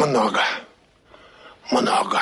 Много. Много.